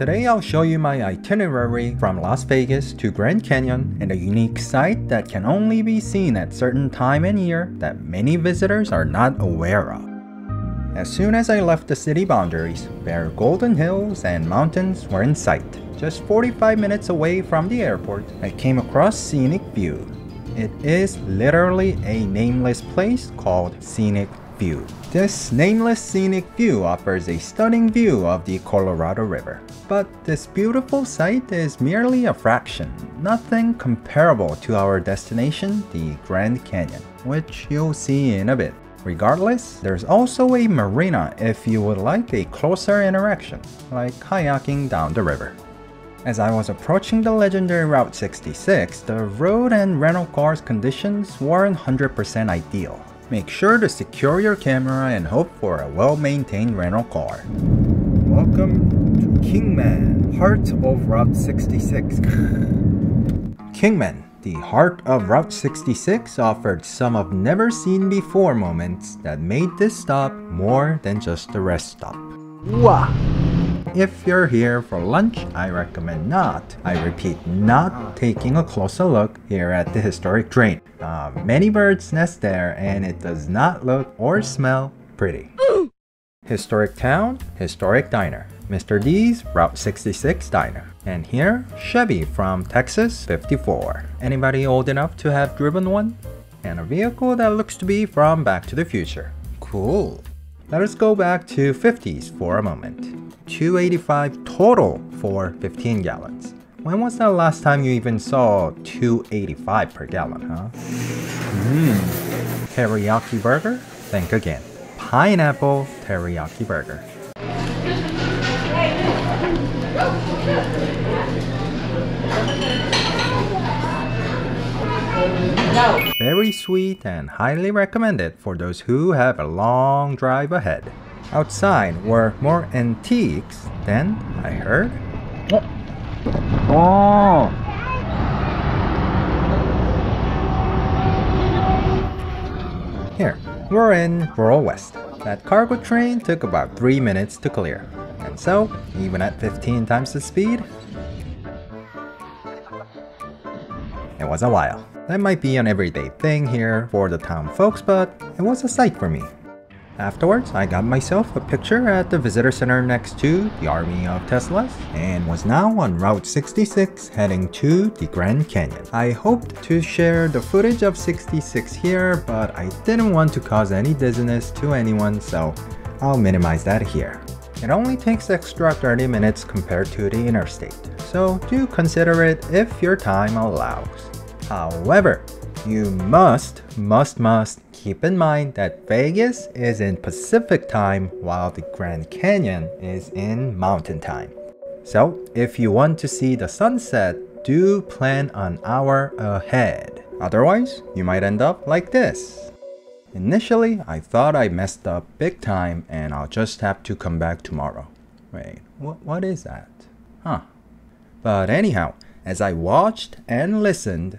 Today I'll show you my itinerary from Las Vegas to Grand Canyon and a unique site that can only be seen at certain time and year that many visitors are not aware of. As soon as I left the city boundaries, bare golden hills and mountains were in sight. Just 45 minutes away from the airport, I came across Scenic View. It is literally a nameless place called Scenic View. This nameless scenic view offers a stunning view of the Colorado River. But this beautiful site is merely a fraction, nothing comparable to our destination, the Grand Canyon, which you'll see in a bit. Regardless, there's also a marina if you would like a closer interaction, like kayaking down the river. As I was approaching the legendary Route 66, the road and rental cars conditions weren't 100% ideal. Make sure to secure your camera and hope for a well-maintained rental car. Welcome to Kingman, heart of Route 66. Kingman, the heart of Route 66 offered some of never seen before moments that made this stop more than just a rest stop. Wow! If you're here for lunch, I recommend not, I repeat, not taking a closer look here at the historic drain. Uh, many birds nest there and it does not look or smell pretty. historic town, historic diner. Mr. D's Route 66 Diner. And here, Chevy from Texas 54. Anybody old enough to have driven one? And a vehicle that looks to be from Back to the Future. Cool. Let us go back to 50s for a moment. 285 total for 15 gallons. When was the last time you even saw 285 per gallon, huh? Mmm. Teriyaki burger? Think again. Pineapple teriyaki burger. Very sweet and highly recommended for those who have a long drive ahead. Outside were more antiques than I heard. Oh. oh! Here, we're in Rural West. That cargo train took about 3 minutes to clear. And so, even at 15 times the speed, it was a while. That might be an everyday thing here for the town folks, but it was a sight for me. Afterwards, I got myself a picture at the visitor center next to the army of Teslas and was now on Route 66 heading to the Grand Canyon. I hoped to share the footage of 66 here, but I didn't want to cause any dizziness to anyone, so I'll minimize that here. It only takes extra 30 minutes compared to the interstate, so do consider it if your time allows. However, you must, must, must keep in mind that Vegas is in Pacific time while the Grand Canyon is in Mountain time. So, if you want to see the sunset, do plan an hour ahead. Otherwise, you might end up like this. Initially, I thought I messed up big time and I'll just have to come back tomorrow. Wait, what, what is that? Huh. But anyhow, as I watched and listened,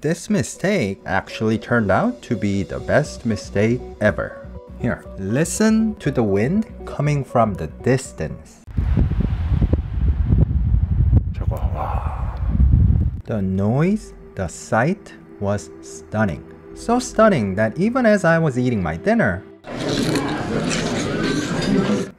this mistake actually turned out to be the best mistake ever. Here, listen to the wind coming from the distance. The noise, the sight was stunning. So stunning that even as I was eating my dinner,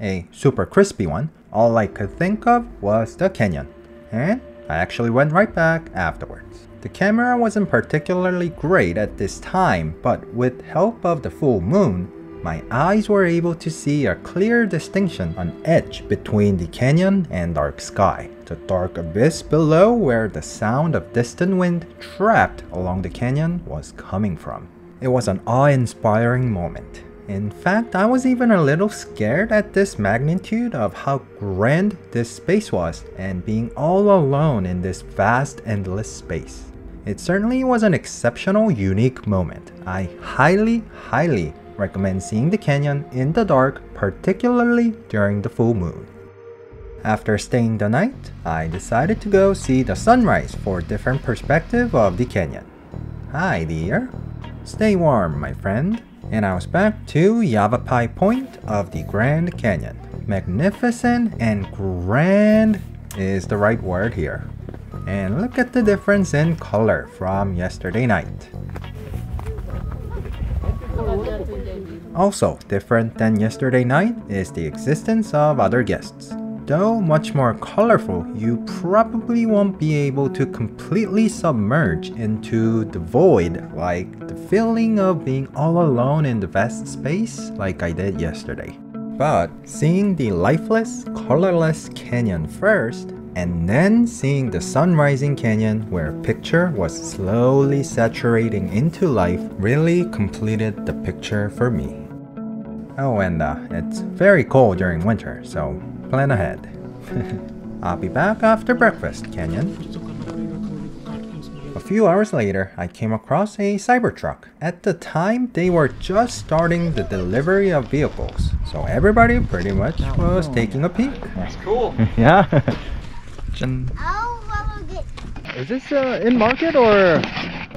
a super crispy one, all I could think of was the canyon. And I actually went right back afterwards. The camera wasn't particularly great at this time, but with help of the full moon, my eyes were able to see a clear distinction on edge between the canyon and dark sky. The dark abyss below where the sound of distant wind trapped along the canyon was coming from. It was an awe-inspiring moment. In fact, I was even a little scared at this magnitude of how grand this space was and being all alone in this vast endless space. It certainly was an exceptional, unique moment. I highly, highly recommend seeing the canyon in the dark, particularly during the full moon. After staying the night, I decided to go see the sunrise for a different perspective of the canyon. Hi dear. Stay warm, my friend. And I was back to Yavapai Point of the Grand Canyon. Magnificent and grand is the right word here. And look at the difference in color from yesterday night. Also different than yesterday night is the existence of other guests. Though much more colorful, you probably won't be able to completely submerge into the void like the feeling of being all alone in the vast space like I did yesterday. But seeing the lifeless, colorless canyon first, and then seeing the sunrising canyon where picture was slowly saturating into life really completed the picture for me. Oh, and uh, it's very cold during winter, so plan ahead. I'll be back after breakfast, Canyon. A few hours later, I came across a Cybertruck. At the time, they were just starting the delivery of vehicles, so everybody pretty much was taking a peek. That's cool. yeah. Oh, well, we'll get Is this uh, in market or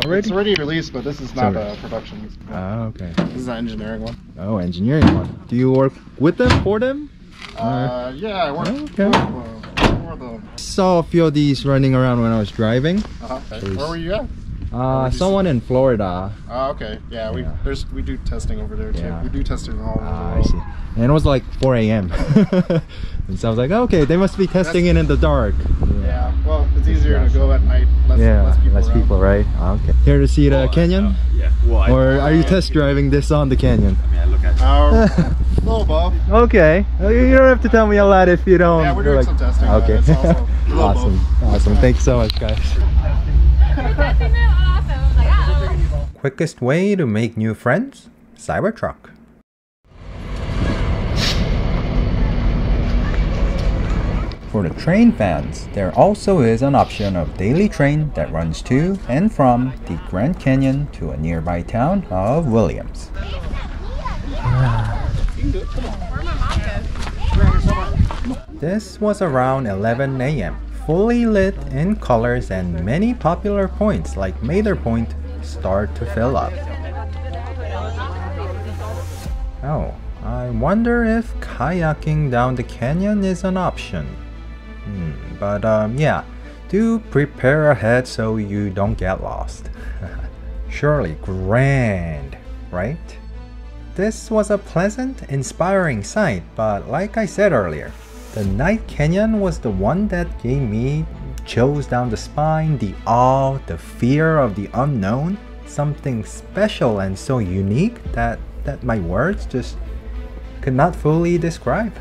already? It's already released, but this is not a production. Oh, okay. This is an engineering one. Oh, engineering one. Do you work with them, for them? Uh, yeah, I work Okay. for, uh, for the. Saw a few of these running around when I was driving. Uh-huh. Please. Where were you at? Uh, did you someone in Florida. Oh, okay. Yeah, we Yeah. there's we do testing over there too. Yeah. We do testing all over Ah, the I see. And it was like 4 a.m. and so I was like, okay, they must be testing it in the dark. Yeah. Well, it's easier to go at night. Less, Yeah, less people. less people, right? Okay. Here to see the canyon? Yeah. Well, I, Or are you test driving this on the canyon? I mean, I look at Uh, a little above. Okay. Uh, You don't have to tell me a lot if you don't. Yeah, we're doing like- some testing, Okay. it's also a little awesome. Awesome. Thanks so much, guys. Quickest way to make new friends? Cybertruck. For the train fans, there also is an option of daily train that runs to and from the Grand Canyon to a nearby town of Williams. This was around 11 a.m., fully lit in colors and many popular points like Mather Point start to fill up. Oh, I wonder if kayaking down the canyon is an option. Hmm, but um, yeah, do prepare ahead so you don't get lost. Surely grand, right? This was a pleasant, inspiring sight, but like I said earlier, the night canyon was the one that gave me chills down the spine, the awe, the fear of the unknown, something special and so unique that, that my words just could not fully describe.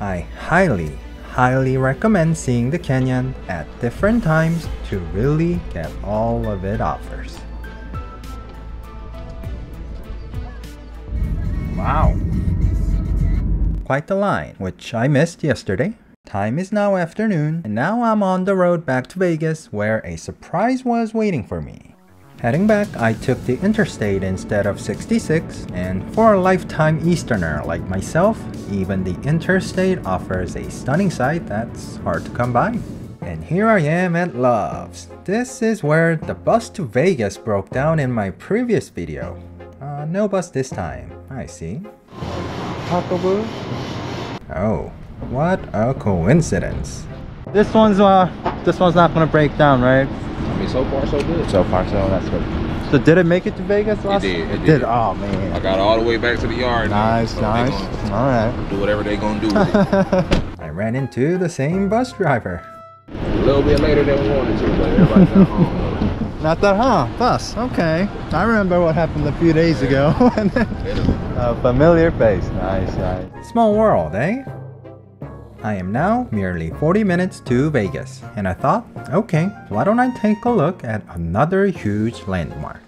I highly, highly recommend seeing the canyon at different times to really get all of it offers. Wow. Quite the line, which I missed yesterday. Time is now afternoon, and now I'm on the road back to Vegas where a surprise was waiting for me. Heading back, I took the interstate instead of 66, and for a lifetime Easterner like myself, even the interstate offers a stunning sight that's hard to come by. And here I am at Love's. This is where the bus to Vegas broke down in my previous video. Uh, no bus this time, I see. Oh, what a coincidence. This one's uh, this one's not gonna break down, right? I mean, so far so good. So far, so that's good. So did it make it to Vegas last? did, it did. did. Oh man. I got all the way back to the yard. Nice, so nice. gonna All right. Do whatever they gonna do. With it. I ran into the same bus driver. a little bit later than we wanted to, but everybody's at home. Not that, huh? Bus. Okay. I remember what happened a few days ago. And then- a familiar face. Nice, nice. Small world, eh? I am now merely 40 minutes to Vegas, and I thought, okay, why don't I take a look at another huge landmark?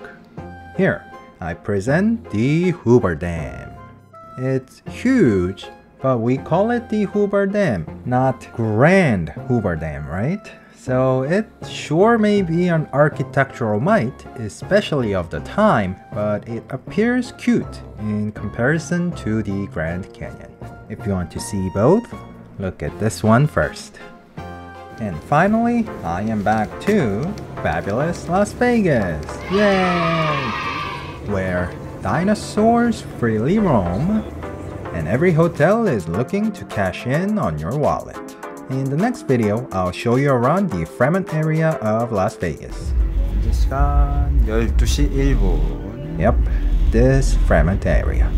Here, I present the Hoover Dam. It's huge, but we call it the Hoover Dam, not Grand Hoover Dam, right? So it sure may be an architectural might, especially of the time, but it appears cute in comparison to the Grand Canyon. If you want to see both, look at this one first. And finally, I am back to fabulous Las Vegas! Yay! Where dinosaurs freely roam and every hotel is looking to cash in on your wallet. In the next video, I'll show you around the Fremont area of Las Vegas. 이제 시간 12시 1분. Yep, this Fremont area.